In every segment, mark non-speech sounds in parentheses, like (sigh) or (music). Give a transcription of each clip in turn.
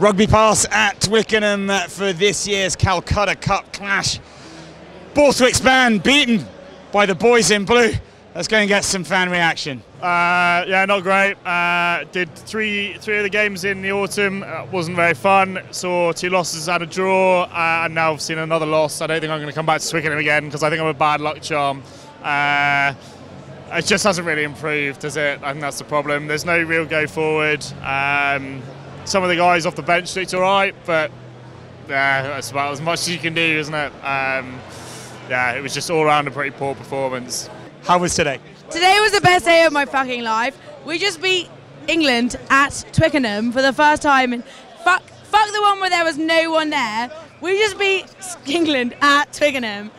Rugby pass at Twickenham for this year's Calcutta Cup clash. Borthwick's band beaten by the boys in blue. Let's go and get some fan reaction. Uh, yeah, not great. Uh, did three three of the games in the autumn. Uh, wasn't very fun. Saw two losses, had a draw, uh, and now I've seen another loss. I don't think I'm going to come back to Twickenham again because I think I'm a bad luck charm. Uh, it just hasn't really improved, does it? I think that's the problem. There's no real go forward. Um, some of the guys off the bench looked all right, but yeah, that's about as much as you can do, isn't it? Um, yeah, it was just all around a pretty poor performance. How was today? Today was the best day of my fucking life. We just beat England at Twickenham for the first time, and fuck, fuck the one where there was no one there. We just beat England at Twickenham.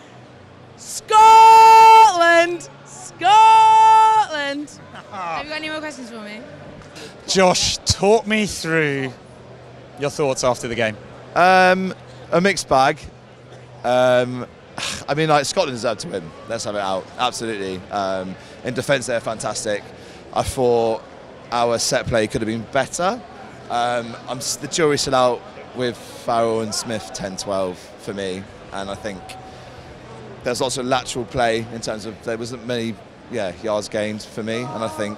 Scotland, Scotland. (laughs) Have you got any more questions for me? Josh, talk me through your thoughts after the game. Um, a mixed bag. Um, I mean, like Scotland deserved to win. Let's have it out. Absolutely. Um, in defence, they're fantastic. I thought our set play could have been better. Um, I'm the jury's still out with Farrell and Smith 10-12 for me, and I think there's lots of lateral play in terms of there wasn't many yeah yards gained for me, and I think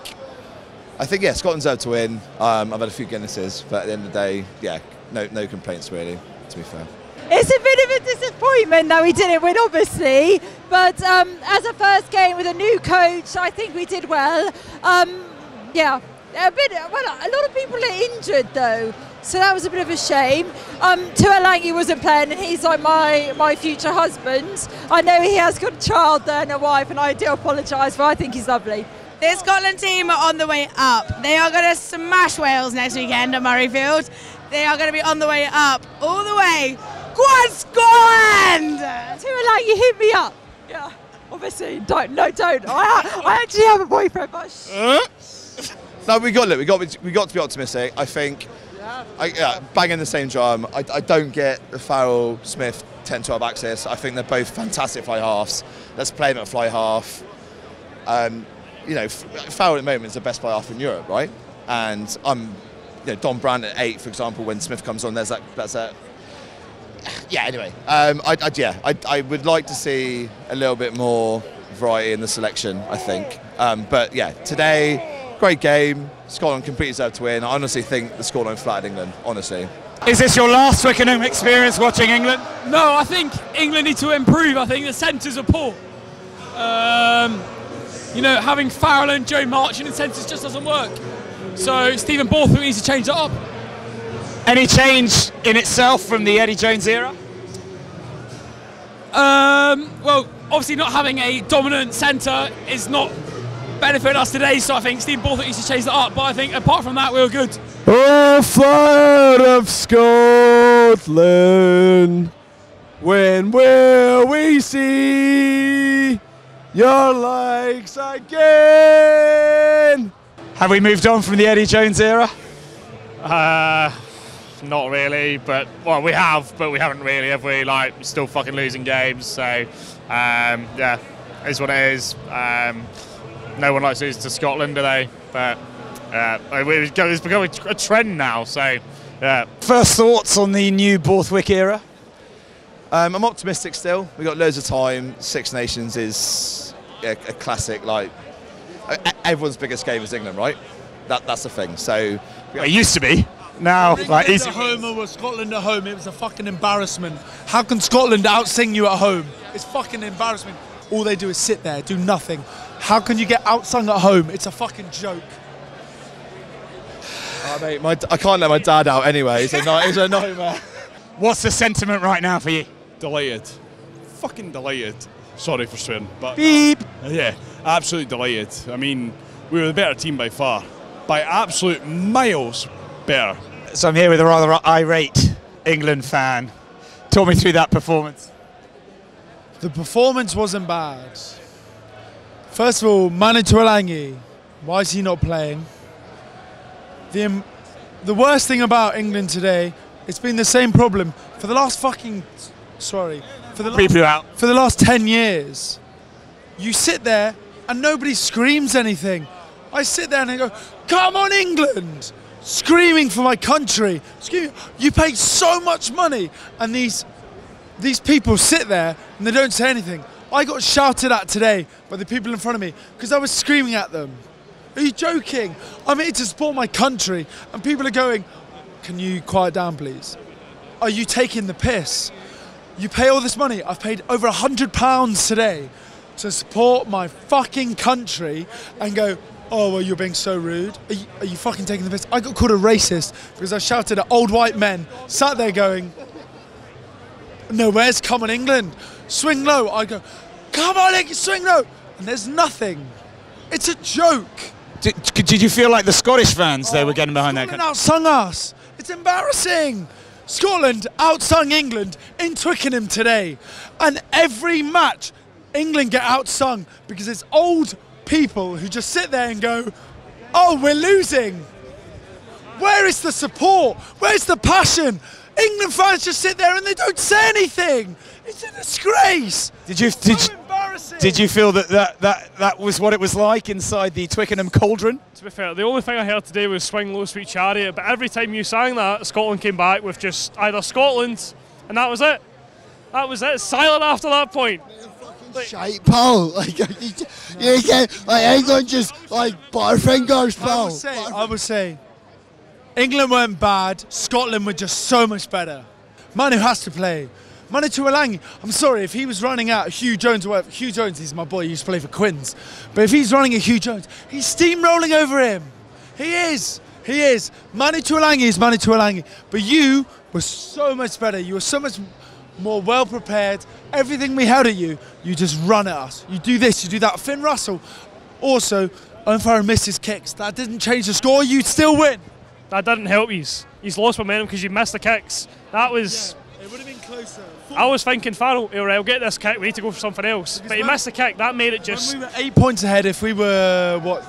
I think yeah Scotland deserved to win. Um, I've had a few Guinnesses, but at the end of the day, yeah, no no complaints really. To be fair. It's a bit of a disappointment that we didn't win, obviously. But um, as a first game with a new coach, I think we did well. Um, yeah, a bit. Well, a lot of people are injured though, so that was a bit of a shame. Um, Tuilagi wasn't playing, and he's like my my future husband. I know he has got a child there and a wife, and I do apologise, but I think he's lovely. This Scotland team are on the way up. They are going to smash Wales next weekend at Murrayfield. They are going to be on the way up, all the way. Go on, Scotland! Tuilagi, you hit me up. Yeah, obviously, don't. No, don't. I, I actually have a boyfriend, but. Sh- No, we got look, we got we got to be optimistic. I think, I, yeah, banging the same drum. I, I don't get the Farrell Smith 10-12 axis. I think they're both fantastic fly halves. Let's play them at fly half. Um, you know, Farrell at the moment is the best fly half in Europe, right? And I'm, you know, Dombrandt at eight, for example, when Smith comes on, there's that that's a. Yeah. Anyway, um, I, I, yeah, I, I would like to see a little bit more variety in the selection. I think, um, but yeah, today, great game. Scotland completely deserved to win. I honestly think the scoreline flattered England. Honestly. Is this your last Twickenham experience watching England? No, I think England need to improve. I think the centres are poor. Um, you know, having Farrell and Joe Marchant in the centres just doesn't work. So Stephen Borthwick needs to change that up. Any change in itself from the Eddie Jones era? Um, well, obviously not having a dominant centre is not benefiting us today, so I think Stephen Borthwick needs to change that up. But I think apart from that, we were good. Oh, flight of Scotland, when will we see your likes again? Have we moved on from the Eddie Jones era? Uh, not really, but well, we have, but we haven't really, have we? Like, we're still fucking losing games, so um, yeah, is what it is. Um, no one likes losing to Scotland, do they? But uh, it's becoming a trend now, so yeah. First thoughts on the new Borthwick era? Um, I'm optimistic still. We've got loads of time. Six Nations is a, a classic. Like everyone's biggest game is England, right? That, that's the thing. So It used to be. Now, like easy. at home or Scotland at home, it was a fucking embarrassment. How can Scotland outsing you at home? It's fucking embarrassment. All they do is sit there, do nothing. How can you get outsung at home? It's a fucking joke. Oh, mate, my, I can't let my dad out anyway. He's a, night, he's a nightmare. (laughs) What's the sentiment right now for you? Delighted. Fucking delighted. Sorry for swearing, but Beep. Uh, yeah, absolutely delighted. I mean, we were the better team by far, by absolute miles better. So I'm here with a rather irate England fan. Talk me through that performance. The performance wasn't bad. First of all, Manu Tuilagi, why is he not playing? The, the worst thing about England today, it's been the same problem for the last fucking, sorry, for the last, out. for the last 10 years. You sit there and nobody screams anything. I sit there and I go, come on England! screaming for my country. Screaming, you paid so much money, and these these people sit there and they don't say anything. I got shouted at today by the people in front of me because I was screaming at them. Are you joking? I'm here to support my country, and people are going, "Can you quiet down, please?" Are you taking the piss? You pay all this money. I've paid over a hundred pounds today to support my fucking country and go, oh, well, you're being so rude. Are you, are you fucking taking the piss? I got called a racist because I shouted at old white men, sat there going, no, where's come on England? Swing low. I go, come on, England, swing low. And there's nothing. It's a joke. Did, did you feel like the Scottish fans they oh, were getting behind that? Scotland outsung us. It's embarrassing. Scotland outsung England in Twickenham today. And every match, England get outsung because it's old people who just sit there and go, oh, we're losing. Where is the support? Where's the passion? England fans just sit there and they don't say anything. It's a disgrace. Did you did, you-. Did you feel that, that that that was what it was like inside the Twickenham cauldron? To be fair, the only thing I heard today was Swing Low Sweet Chariot, but every time you sang that, Scotland came back with just either Scotland, and that was it. That was it. Silent after that point. Shite, pal. (laughs) Like, you, you get, like, England just, like, butterfingers, I pal. would say, I would say, England weren't bad. Scotland were just so much better. Manu has to play. Manu Tuilagi, I'm sorry, if he was running out Huw Jones whatever, Huw Jones is my boy, he used to play for Quins. But if he's running at Huw Jones, he's steamrolling over him. He is. He is. Manu Tuilagi is Manu Tuilagi. But you were so much better. You were so much more well prepared. Everything we held at you, you just run at us. You do this, you do that. Finn Russell, also, Owen missed his kicks. That didn't change the score. You'd still win. That didn't help you. He's lost momentum because you missed the kicks. That was. It would have closer. I was thinking, Farrell, all right, I'll get this kick. We need to go for something else. But he when- missed the kick. That made it just. When we were eight points ahead, if we were, what,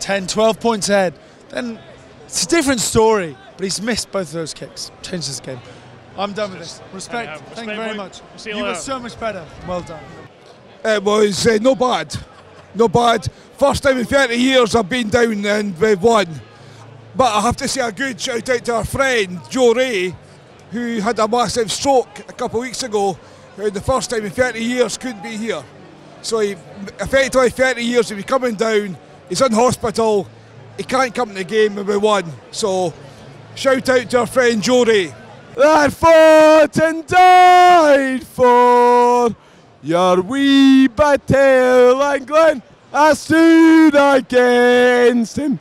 10, 12 points ahead, then it's a different story. But he's missed both of those kicks. Changed this game. I'm done with this. Respect. Yeah, Thank respect, you very boy. much. See you You were so much better. Well done. It was uh, no bad, no bad. First time in 30 years I've been down and we've won. But I have to say a good shout out to our friend Joe Ray, who had a massive stroke a couple of weeks ago, who the first time in 30 years couldn't be here. So he, effectively 30 years he'll be coming down, he's in hospital, he can't come to the game and we won. So shout out to our friend Joe Ray. That fought and died for your wee battle England. I stood against him